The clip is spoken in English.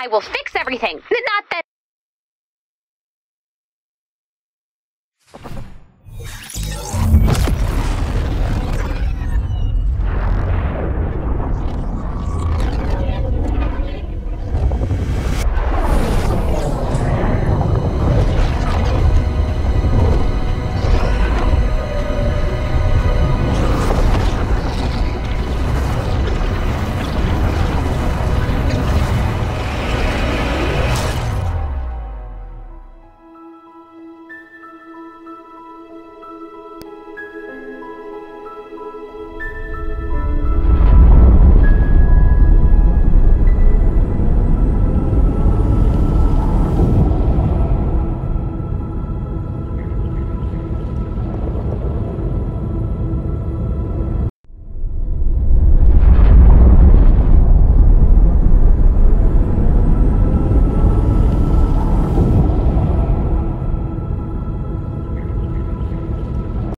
I will fix everything. Not that